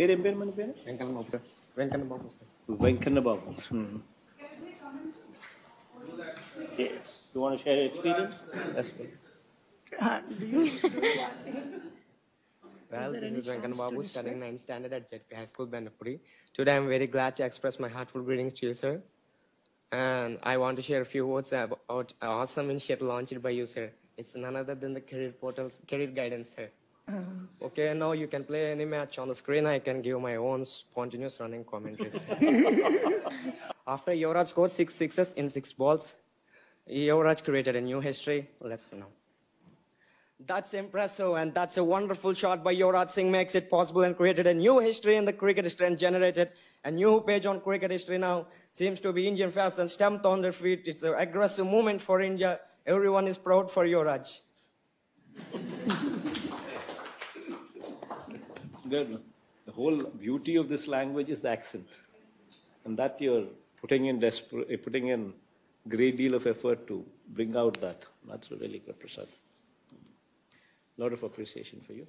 పేరు ఏం పేరు మన పేరు Venkanna Babu sir Venkanna Babu sir Venkanna Babu you want share experience Well, this is Venkanna Babu studying 9th standard at JP High School, Bendapudi. Today I'm very glad to express my heartfelt greetings to you, sir. And I want to share a few words about awesome initiative launched by you, sir. It's none other than the career portals, career guidance, sir. Um, okay, now you can play any match on the screen. I can give my own spontaneous running commentaries. After Yuvraj scored six sixes in six balls, Yuvraj created a new history. Let's know. That's impressive, and that's a wonderful shot by Yuvraj Singh makes it possible and created a new history in the cricket history and generated a new page on cricket history now. Seems to be Indian fans and stamped on their feet. It's an aggressive moment for India. Everyone is proud for Yuvraj. Good. The whole beauty of this language is the accent. And that you're putting in eh, putting in great deal of effort to bring out that. That's a really good, Prasad. lot of appreciation for you.